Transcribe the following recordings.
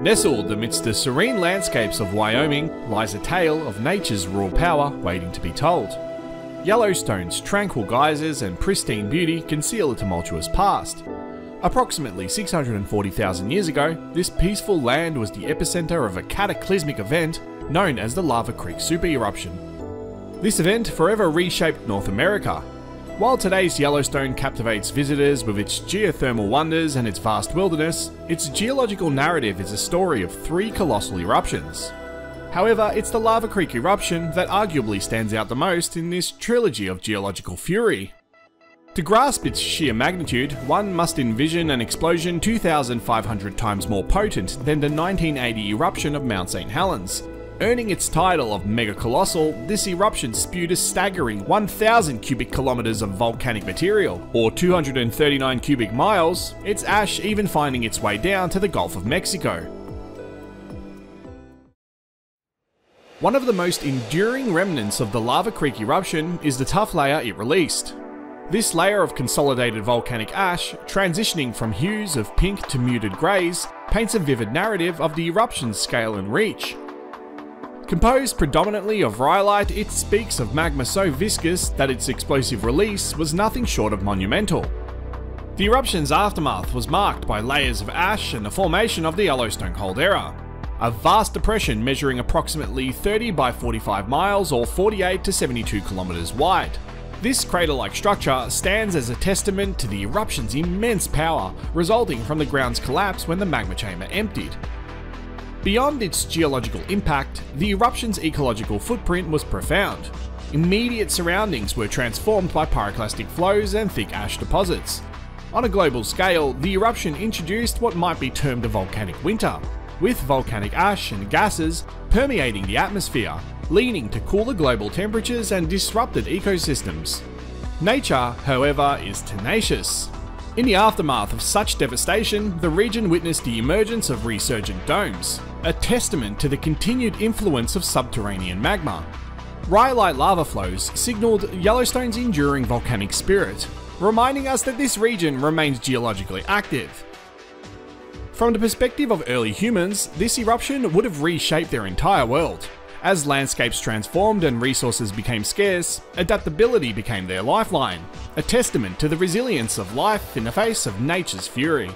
Nestled amidst the serene landscapes of Wyoming lies a tale of nature's raw power waiting to be told. Yellowstone's tranquil geysers and pristine beauty conceal a tumultuous past. Approximately 640,000 years ago, this peaceful land was the epicenter of a cataclysmic event known as the Lava Creek super eruption. This event forever reshaped North America. While today's Yellowstone captivates visitors with its geothermal wonders and its vast wilderness, its geological narrative is a story of three colossal eruptions. However, it's the Lava Creek eruption that arguably stands out the most in this trilogy of geological fury. To grasp its sheer magnitude, one must envision an explosion 2,500 times more potent than the 1980 eruption of Mount St. Helens, Earning its title of Mega Colossal, this eruption spewed a staggering 1,000 cubic kilometers of volcanic material, or 239 cubic miles, its ash even finding its way down to the Gulf of Mexico. One of the most enduring remnants of the Lava Creek eruption is the tuff layer it released. This layer of consolidated volcanic ash, transitioning from hues of pink to muted greys, paints a vivid narrative of the eruption's scale and reach, Composed predominantly of rhyolite, it speaks of magma so viscous that its explosive release was nothing short of monumental. The eruption's aftermath was marked by layers of ash and the formation of the Yellowstone caldera, a vast depression measuring approximately 30 by 45 miles or 48 to 72 kilometers wide. This crater-like structure stands as a testament to the eruption's immense power resulting from the ground's collapse when the magma chamber emptied, Beyond its geological impact, the eruption's ecological footprint was profound. Immediate surroundings were transformed by pyroclastic flows and thick ash deposits. On a global scale, the eruption introduced what might be termed a volcanic winter, with volcanic ash and gases permeating the atmosphere, leading to cooler global temperatures and disrupted ecosystems. Nature, however, is tenacious. In the aftermath of such devastation, the region witnessed the emergence of resurgent domes, a testament to the continued influence of subterranean magma. Rhyolite lava flows signalled Yellowstone's enduring volcanic spirit, reminding us that this region remains geologically active. From the perspective of early humans, this eruption would have reshaped their entire world, as landscapes transformed and resources became scarce, adaptability became their lifeline, a testament to the resilience of life in the face of nature's fury.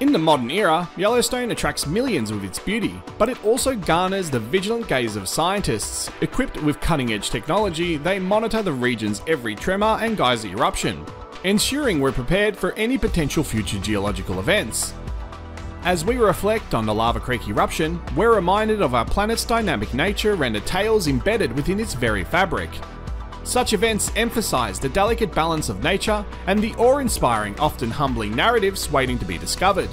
In the modern era, Yellowstone attracts millions with its beauty, but it also garners the vigilant gaze of scientists. Equipped with cutting edge technology, they monitor the region's every tremor and geyser eruption, ensuring we're prepared for any potential future geological events. As we reflect on the Lava Creek eruption, we're reminded of our planet's dynamic nature and the tales embedded within its very fabric. Such events emphasise the delicate balance of nature and the awe-inspiring, often humbling narratives waiting to be discovered.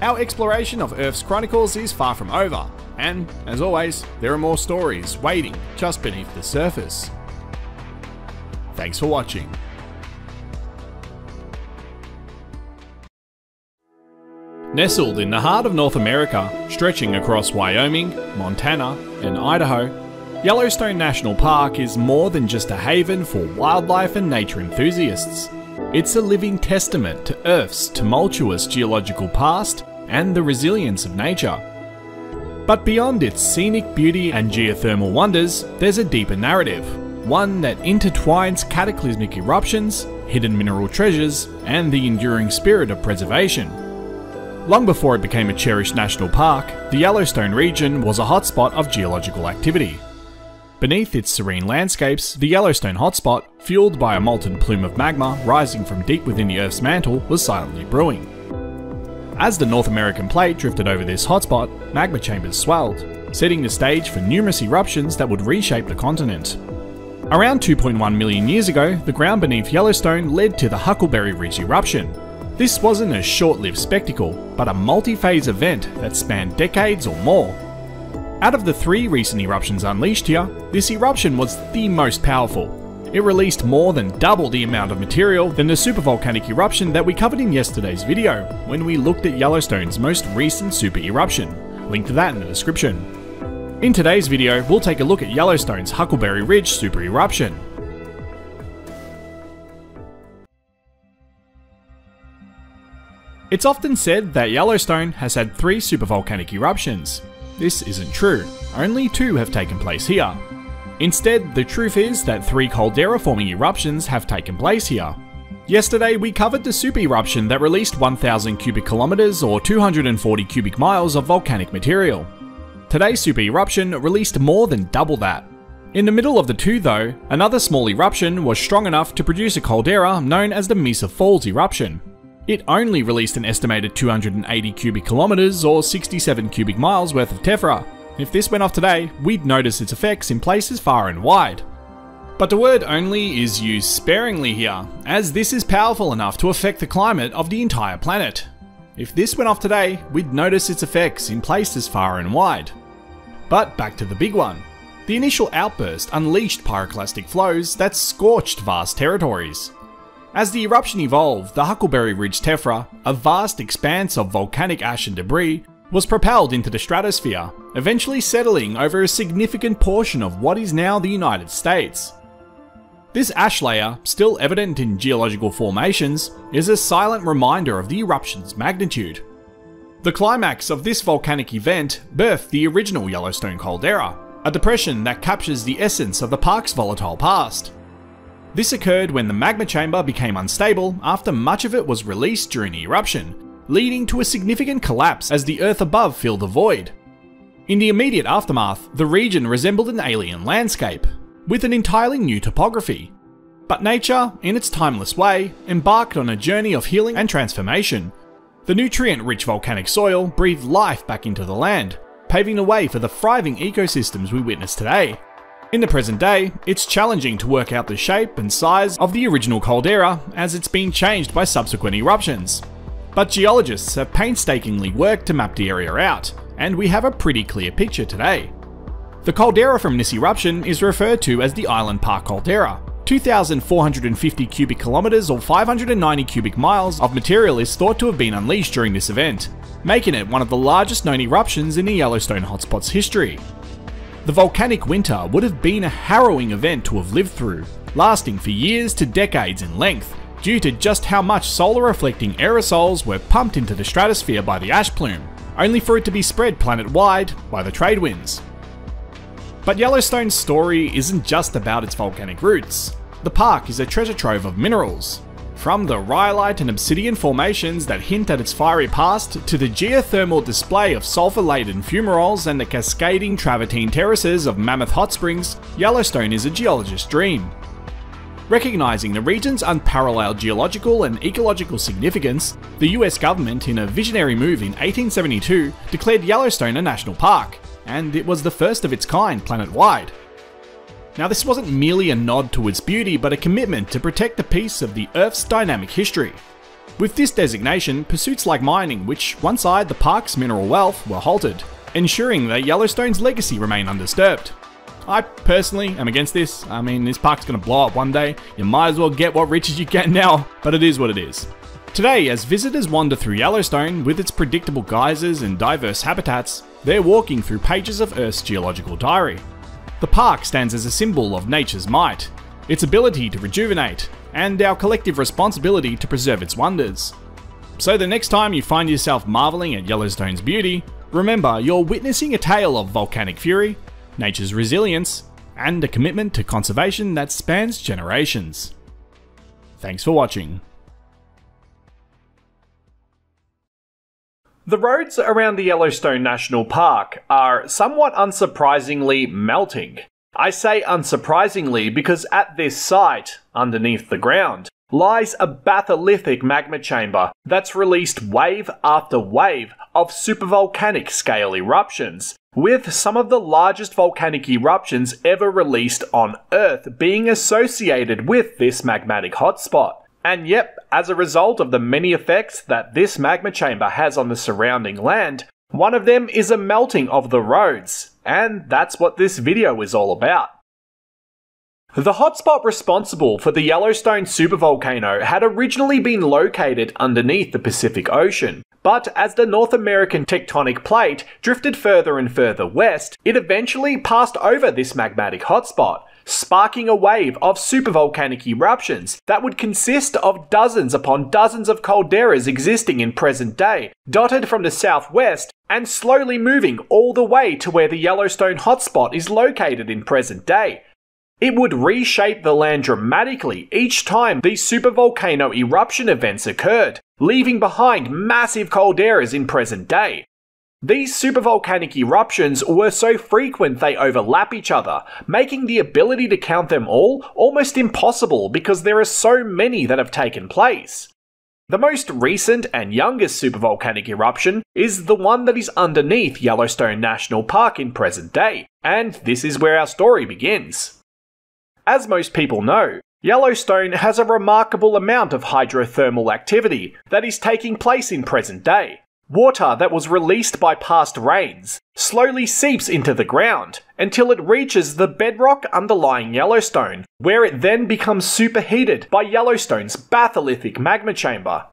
Our exploration of Earth's chronicles is far from over, and, as always, there are more stories waiting just beneath the surface. Thanks for watching. Nestled in the heart of North America, stretching across Wyoming, Montana, and Idaho, Yellowstone National Park is more than just a haven for wildlife and nature enthusiasts. It's a living testament to Earth's tumultuous geological past and the resilience of nature. But beyond its scenic beauty and geothermal wonders, there's a deeper narrative, one that intertwines cataclysmic eruptions, hidden mineral treasures, and the enduring spirit of preservation. Long before it became a cherished national park, the Yellowstone region was a hotspot of geological activity. Beneath its serene landscapes, the Yellowstone hotspot, fueled by a molten plume of magma rising from deep within the Earth's mantle, was silently brewing. As the North American plate drifted over this hotspot, magma chambers swelled, setting the stage for numerous eruptions that would reshape the continent. Around 2.1 million years ago, the ground beneath Yellowstone led to the Huckleberry Ridge eruption, this wasn't a short lived spectacle, but a multi phase event that spanned decades or more. Out of the three recent eruptions unleashed here, this eruption was the most powerful. It released more than double the amount of material than the supervolcanic eruption that we covered in yesterday's video, when we looked at Yellowstone's most recent super eruption. Link to that in the description. In today's video, we'll take a look at Yellowstone's Huckleberry Ridge super eruption. It's often said that Yellowstone has had three supervolcanic eruptions. This isn't true, only two have taken place here. Instead, the truth is that three caldera forming eruptions have taken place here. Yesterday, we covered the super eruption that released 1000 cubic kilometers or 240 cubic miles of volcanic material. Today's super eruption released more than double that. In the middle of the two though, another small eruption was strong enough to produce a caldera known as the Mesa Falls eruption. It only released an estimated 280 cubic kilometers or 67 cubic miles worth of tephra. If this went off today, we'd notice its effects in places far and wide. But the word only is used sparingly here, as this is powerful enough to affect the climate of the entire planet. If this went off today, we'd notice its effects in places far and wide. But back to the big one. The initial outburst unleashed pyroclastic flows that scorched vast territories. As the eruption evolved, the Huckleberry Ridge tephra, a vast expanse of volcanic ash and debris, was propelled into the stratosphere, eventually settling over a significant portion of what is now the United States. This ash layer, still evident in geological formations, is a silent reminder of the eruption's magnitude. The climax of this volcanic event birthed the original Yellowstone caldera, a depression that captures the essence of the park's volatile past. This occurred when the magma chamber became unstable after much of it was released during the eruption, leading to a significant collapse as the earth above filled the void. In the immediate aftermath, the region resembled an alien landscape, with an entirely new topography. But nature, in its timeless way, embarked on a journey of healing and transformation. The nutrient-rich volcanic soil breathed life back into the land, paving the way for the thriving ecosystems we witness today. In the present day, it's challenging to work out the shape and size of the original caldera as it's been changed by subsequent eruptions. But geologists have painstakingly worked to map the area out, and we have a pretty clear picture today. The caldera from this eruption is referred to as the Island Park Caldera. 2,450 cubic kilometers or 590 cubic miles of material is thought to have been unleashed during this event, making it one of the largest known eruptions in the Yellowstone hotspot's history. The volcanic winter would have been a harrowing event to have lived through, lasting for years to decades in length, due to just how much solar reflecting aerosols were pumped into the stratosphere by the ash plume, only for it to be spread planet wide by the trade winds. But Yellowstone's story isn't just about its volcanic roots. The park is a treasure trove of minerals, from the rhyolite and obsidian formations that hint at its fiery past, to the geothermal display of sulfur-laden fumaroles and the cascading travertine terraces of Mammoth Hot Springs, Yellowstone is a geologist's dream. Recognizing the region's unparalleled geological and ecological significance, the US government, in a visionary move in 1872, declared Yellowstone a national park, and it was the first of its kind planet-wide. Now, this wasn't merely a nod to its beauty, but a commitment to protect the peace of the Earth's dynamic history. With this designation, pursuits like mining, which once eyed the park's mineral wealth, were halted, ensuring that Yellowstone's legacy remained undisturbed. I personally am against this. I mean, this park's gonna blow up one day. You might as well get what riches you can now, but it is what it is. Today, as visitors wander through Yellowstone with its predictable geysers and diverse habitats, they're walking through pages of Earth's geological diary. The park stands as a symbol of nature's might, its ability to rejuvenate, and our collective responsibility to preserve its wonders. So the next time you find yourself marveling at Yellowstone's beauty, remember you're witnessing a tale of volcanic fury, nature's resilience, and a commitment to conservation that spans generations. Thanks for watching. The roads around the Yellowstone National Park are somewhat unsurprisingly melting. I say unsurprisingly because at this site, underneath the ground, lies a batholithic magma chamber that's released wave after wave of supervolcanic scale eruptions, with some of the largest volcanic eruptions ever released on Earth being associated with this magmatic hotspot. And yep, as a result of the many effects that this magma chamber has on the surrounding land, one of them is a melting of the roads, and that's what this video is all about. The hotspot responsible for the Yellowstone supervolcano had originally been located underneath the Pacific Ocean, but as the North American tectonic plate drifted further and further west, it eventually passed over this magmatic hotspot, sparking a wave of supervolcanic eruptions that would consist of dozens upon dozens of calderas existing in present day, dotted from the southwest and slowly moving all the way to where the Yellowstone hotspot is located in present day. It would reshape the land dramatically each time these supervolcano eruption events occurred, leaving behind massive calderas in present day. These supervolcanic eruptions were so frequent they overlap each other, making the ability to count them all almost impossible because there are so many that have taken place. The most recent and youngest supervolcanic eruption is the one that is underneath Yellowstone National Park in present day, and this is where our story begins. As most people know, Yellowstone has a remarkable amount of hydrothermal activity that is taking place in present day. Water that was released by past rains slowly seeps into the ground until it reaches the bedrock underlying Yellowstone, where it then becomes superheated by Yellowstone's batholithic magma chamber.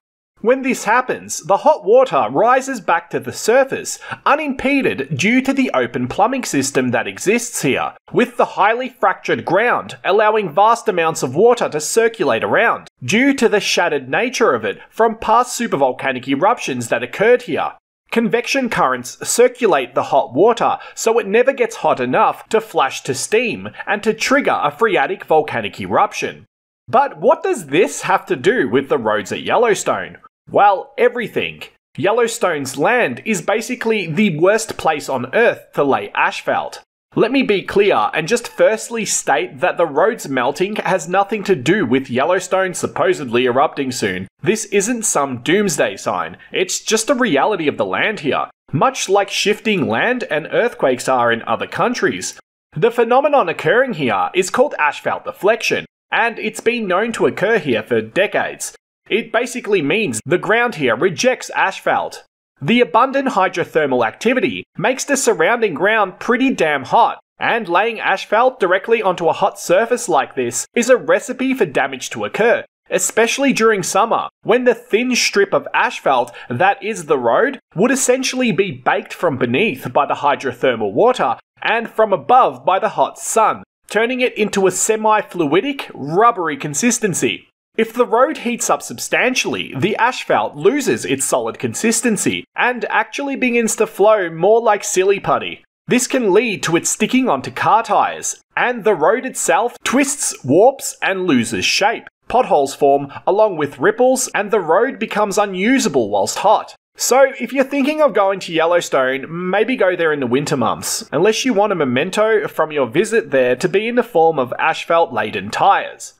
When this happens, the hot water rises back to the surface, unimpeded due to the open plumbing system that exists here, with the highly fractured ground allowing vast amounts of water to circulate around, due to the shattered nature of it from past supervolcanic eruptions that occurred here. Convection currents circulate the hot water so it never gets hot enough to flash to steam and to trigger a phreatic volcanic eruption. But what does this have to do with the roads at Yellowstone? Well, everything. Yellowstone's land is basically the worst place on Earth to lay asphalt. Let me be clear and just firstly state that the roads melting has nothing to do with Yellowstone supposedly erupting soon. This isn't some doomsday sign, it's just a reality of the land here, much like shifting land and earthquakes are in other countries. The phenomenon occurring here is called asphalt deflection, and it's been known to occur here for decades. It basically means the ground here rejects asphalt. The abundant hydrothermal activity makes the surrounding ground pretty damn hot, and laying asphalt directly onto a hot surface like this is a recipe for damage to occur, especially during summer, when the thin strip of asphalt that is the road would essentially be baked from beneath by the hydrothermal water and from above by the hot sun, turning it into a semi fluidic, rubbery consistency. If the road heats up substantially, the asphalt loses its solid consistency and actually begins to flow more like silly putty. This can lead to it sticking onto car tyres, and the road itself twists, warps, and loses shape. Potholes form along with ripples, and the road becomes unusable whilst hot. So, if you're thinking of going to Yellowstone, maybe go there in the winter months, unless you want a memento from your visit there to be in the form of asphalt laden tyres.